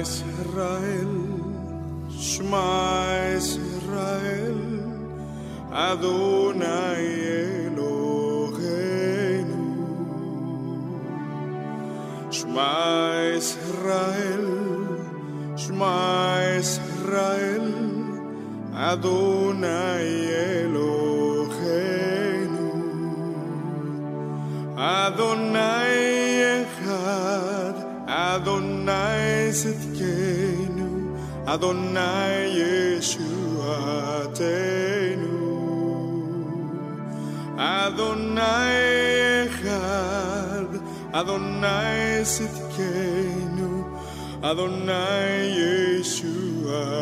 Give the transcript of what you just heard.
Israel, Shema Israel, Adonai Eloheinu. Shema Israel, Shema Israel, Adonai Eloheinu. Adonai חסדנו, אדוני ישועתנו. אדוני אחד, אדוני צדקנו, אדוני ישועתנו.